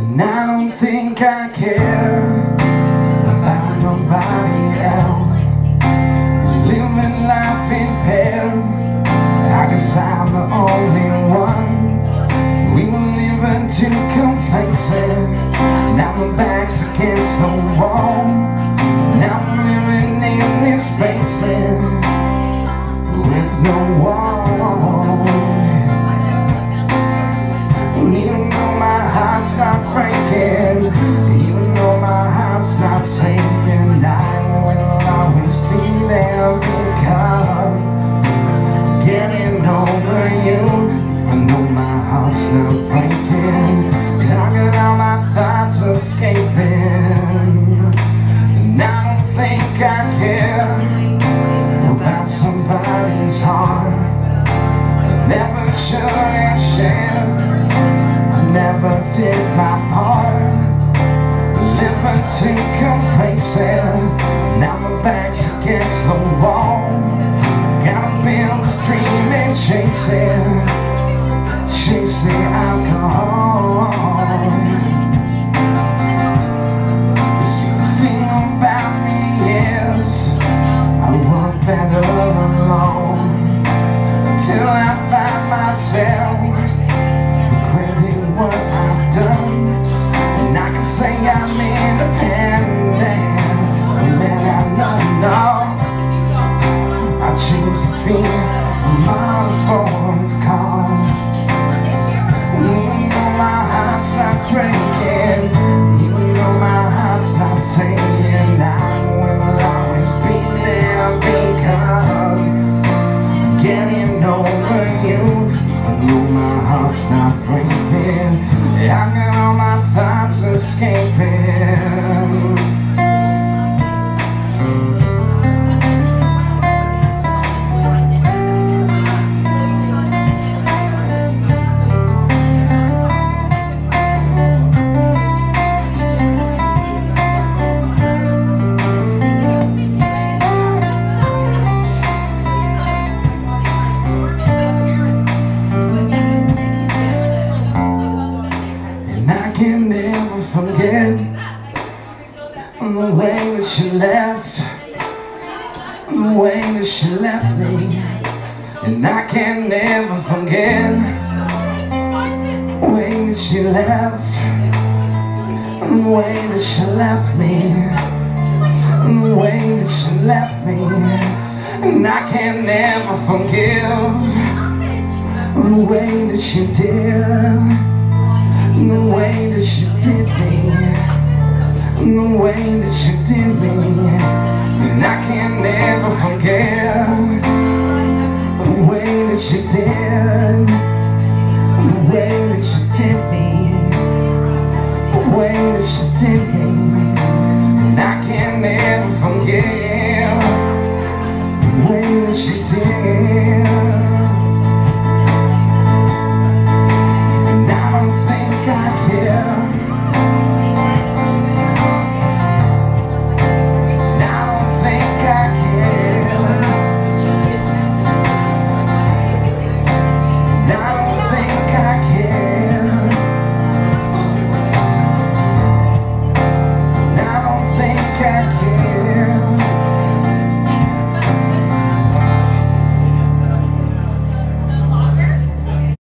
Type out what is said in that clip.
And I don't think I care about nobody else. Living life in peril I guess I'm the only one. We were living too complacent. Now my back's against the wall. Now I'm living in this basement With no wall. Even though my never did my part. Living too complacent. Now my back's against the wall. Gotta build this dream and chase it. Chase the alcohol breaking Even though my heart's not saying I will always be there because getting over you Even though my heart's not breaking. I got all my thoughts escaping never forget The way that she left The way that she left me. And I can never forget The way that she left The way that she left me. The way that she left me. And I can never forgive the way that she did that she did me. The way that she did me. And I can never forget.